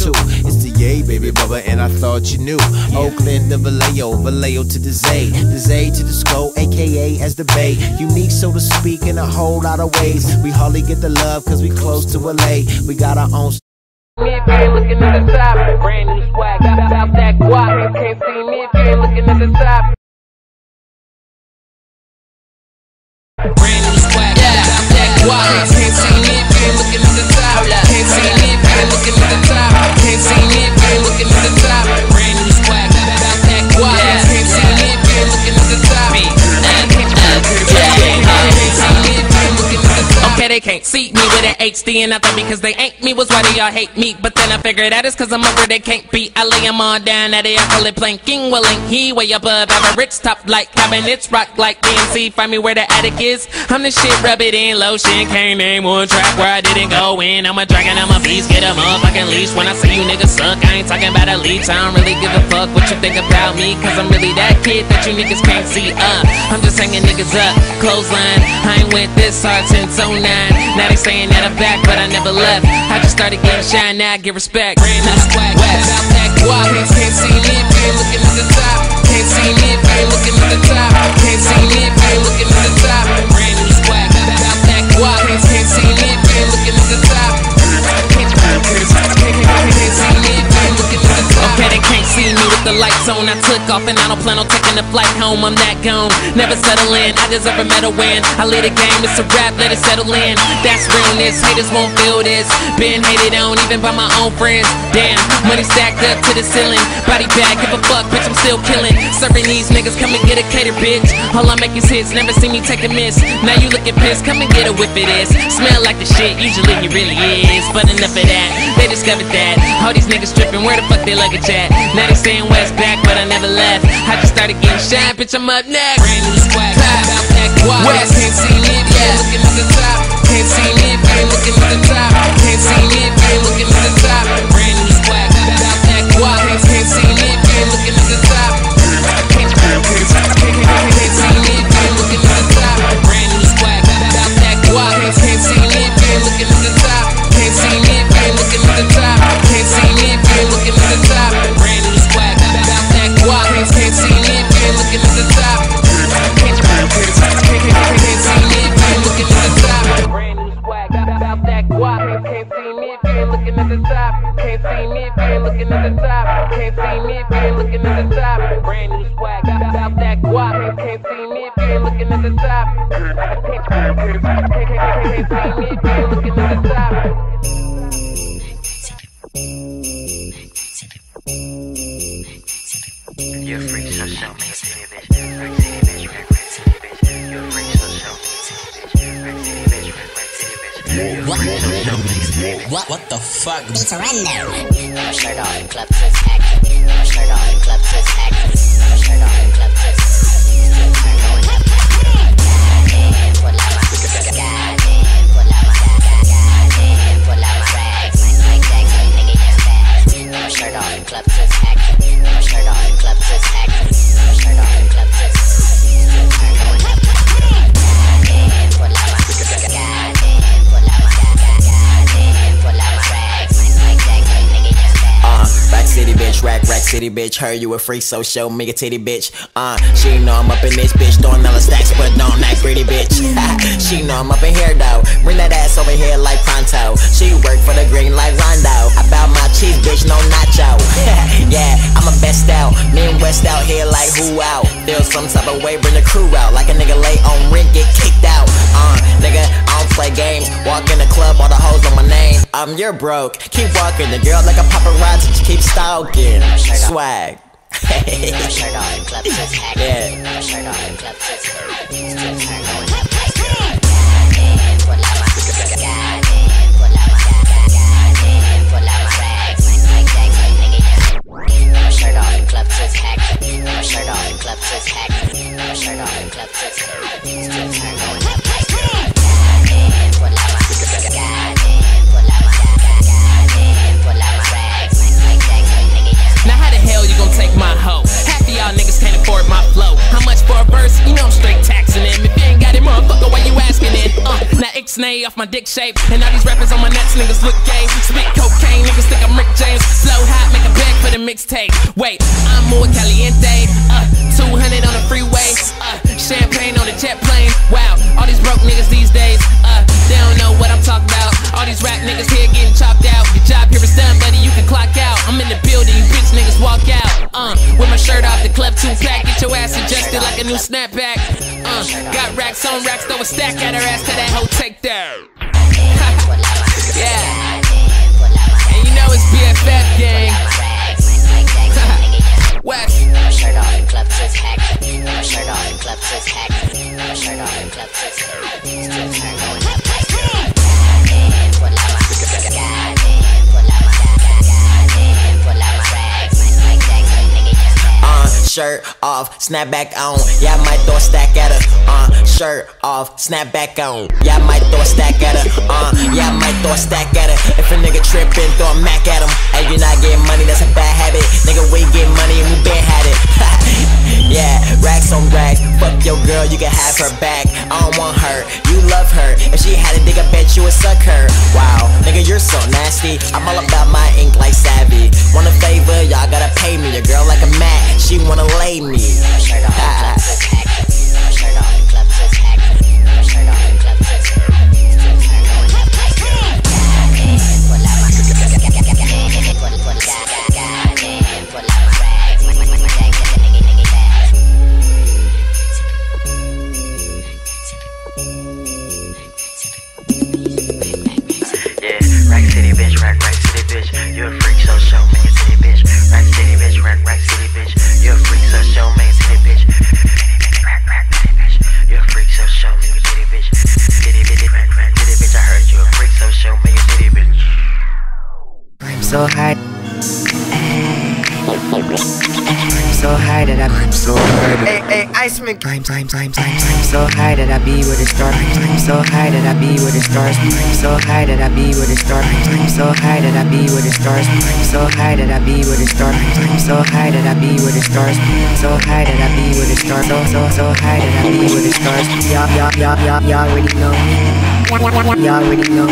too. It's the yay, baby bubba, and I thought you knew. Oakland to Vallejo, Vallejo to the Zay, the Zay to the Sco, aka as the Bay. Unique, so to speak, in a whole lot of ways. We hardly get the love, cause we close to LA. We got our own. Looking at the top, brand new swag, got about that guap. Can't see looking at the top. Brand new HD and I because they ain't me was why they all hate me. But then I figured that is cause I'm over they can't beat. I lay 'em all down at it, I call it planking. Well, ain't he way above average? Top like cabinets, rock like DNC. Find me where the attic is. I'm the shit, rub it in lotion. Can't name one track where I didn't go in. I'm a dragon, I'm a beast, get a motherfucking leash. When I say you niggas suck, I ain't talking about a leech. I don't really give a fuck what you think about me. Cause I'm really that kid that you niggas can't see. Uh, I'm just hanging niggas up, clothesline. I ain't with this since 09. Now they saying that I'm back, but I never left. I just started getting shine, now I get respect. Brand new swag, West. about that guap. Can't, can't see me if you ain't looking at the top. Can't see me if you ain't looking at the top. Can't see me took off and I don't plan on taking the flight home. I'm that gone, never settle in. I deserve a medal win. I lead a game, it's a rap, let it settle in. That's realness, haters won't feel this. Been hated on even by my own friends. Damn, money stacked up to the ceiling. Body bag, give a fuck, bitch, I'm still killing. Serving these niggas, come and get a cater, bitch. All I make is hits, never see me take a miss. Now you looking pissed, come and get a whiff of this. Smell like the shit, usually he really is. But enough of that, they discovered that. All these niggas tripping, where the fuck they luggage at? Now they saying West back, but I never left. I just started getting shine, bitch, I'm up next. Brand new swag, about that guap. West. Can't see you ain't looking at the top. Can't see if ain't looking at the top. Can't see if ain't looking at the top. Looking at the top. Can't see me if you ain't looking at the top. Brand new swag, about that guap. Can't see me if you ain't looking at the top. Can't, see me if you ain't looking at the fuck? Surrender. City bitch. Heard you a freak, so show me a titty bitch. Uh, she know I'm up in this bitch, throwing all the stacks, but don't act greedy bitch. she know I'm up in here though. Bring that ass over here like pronto. She work for the green like Rondo. I bout my cheese, bitch, no nacho. yeah, I'm a best out. Me and West out here like who out. Feel some type of way, bring the crew out. Like a nigga late on rent, get kicked out. Uh, nigga, I don't play games. Walk in the club, all the hoes on my name. Um, you're broke. Keep walking, the girl like a paparazzi, just keep stalking. Swag. Yeah. Off my dick shape. And all these rappers on my nuts, niggas look gay. Spit cocaine, niggas think I'm Rick James. Flow hot, make a bag for the mixtape. Wait, I'm more caliente. Uh, 200 on the freeway. Uh, champagne on the jet plane. Wow, all these broke niggas these days. Uh, they don't know what I'm talking about. All these rap niggas here getting chopped out. Your job here is done, buddy. You can clock out. I'm in the building, bitch niggas walk out. Uh, with my shirt off, the club two pack. Get your ass adjusted like a new snapback. Racks throw a stack at her ass to that hoe take down. yeah. Shirt off, snap back on. Yeah, I might throw a stack at her. Uh, shirt off, snap back on. Yeah, I might throw a stack at her. Uh, yeah, I might throw a stack at her. If a nigga trippin', throw a Mac at him. Hey, you not getting money, that's a bad habit. Nigga, we get money and we been had it. yeah, racks on racks. Fuck your girl, you can have her back. I don't want her, you love her. If she had a dick, I bet you would suck her. Wow, nigga, you're so nasty. I'm all about my ink like savvy. Want a favor, y'all gotta pay me. Your girl like a mat, she wanna lay me. so high. I'm so high that I'm, I'm so high. Hey, hey, Iceman. I'm, I'm, I'm, I'm, I'm so high that I be with the stars. I'm so high that I be with the stars. I'm so high that I be with the stars. I'm so high that I be with the stars. I'm so high that I be with the stars. I'm so high that I be with the stars. So high that I be with the stars. So so so high that I be with the stars. Y'all y'all y'all y'all y'all already know Y'all already know.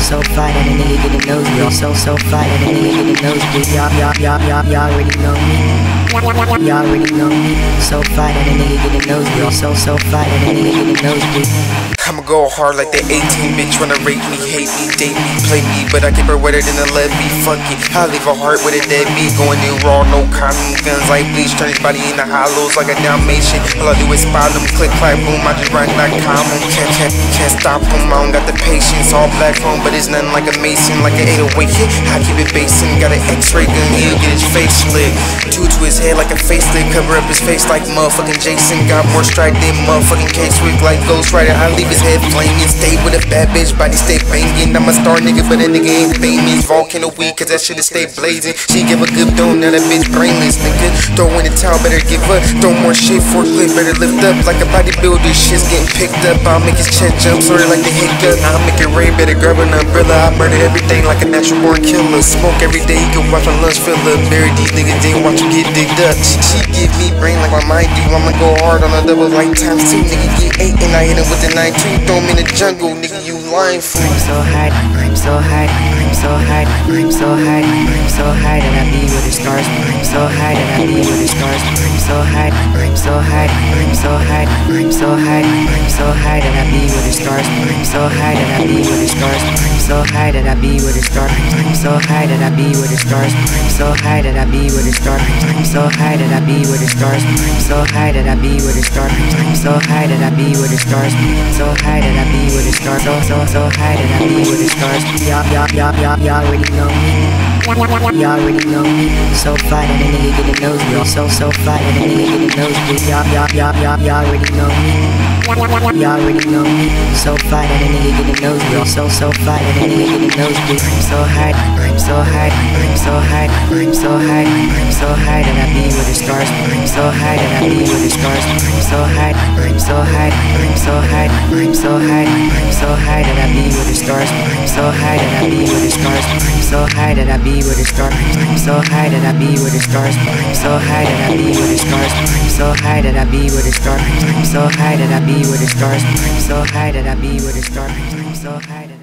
So fly that a nigga get a nosebleed. So so fly that a nigga get a nosebleed. Y'all y'all y'all y'all y'all already know me. Y'all already know me. So fly that a nigga get a nosebleed. So so fly that a nigga get a nosebleed. Go hard like the 18 bitch tryna rape me, hate me, date me, play me, but I keep her wetter than a levee. Fuck it, I leave her heart with a deadbeat, going in raw, no condom, guns like bleach, turn his body into hollows like a Dalmatian. All I do is spot them, click, boom, I just run like common. Can't, can't, can't stop him, I don't got the patience. All black phone, but it's nothing like a mason, like an 808 hit. I keep it basing, got an X-ray gun, he'll get his face slit. Two to his head like a face facelift, cover up his face like motherfucking Jason. Got more strike than motherfucking K-Swiss like Ghost Rider. I leave his head flaming, stay with a bad bitch, body stay banging. I'm a star nigga, but a nigga ain't famous. Volcano weed, cause that shit is stay blazing. She give a good dome, now that bitch brainless, nigga. Throw in the towel, better give up. Throw more shit for clip, better lift up like a bodybuilder. Shit's getting picked up. I'll make his chin jump, sorta like the hiccup. I'll make it rain, better grab an umbrella. I murder everything like a natural born killer. Smoke every day, you can watch my lunch fill up. Bury these niggas, then watch them get digged up. She, she give me brain like my mind do. I'ma go hard on a double like times two. Nigga get eight and I hit him with the nine two throw me in the jungle, nigga, you lying fool. I'm so high, I'm so high, I'm so high, I'm so high, I'm so high that I be with the stars. I'm so high that I be with the stars. I'm so high, I'm so high, I'm so high, I'm so high, I'm so high that I be with the stars. I'm so high that I be with the stars. I'm so high that I be with the stars. I'm so high that I be with the stars. I'm so hot, and I be with the stars. I'm so high that I be with the stars. I'm so high that I be with the stars. I'm so high that I be with the stars. So high that I be with the stars. So so so high that I be with the stars. Y'all y'all y'all y'all y'all already know me. Y'all already know me. So fly that a nigga get a nosebleed. So so fly that a nigga get a nosebleed. Y'all y'all y'all y'all y'all already know me. Y'all already know me. So fly that a nigga get a nosebleed. So so fly that a nigga get a nosebleed. I'm so high. I'm so high. I'm so high. I'm so high. I'm so high that I be with the stars. I'm so high that I be with the stars. I'm so high. I'm so high. I'm so high. I'm so high. I'm so high that I be with the stars. I'm so high that I be with the stars. I'm so high that I be with the stars. I'm so high that I be with the stars. I'm so high that I be with the stars. I'm so so high that I be with the stars. I'm so high that I be with the stars. So high that I be with the stars. So high that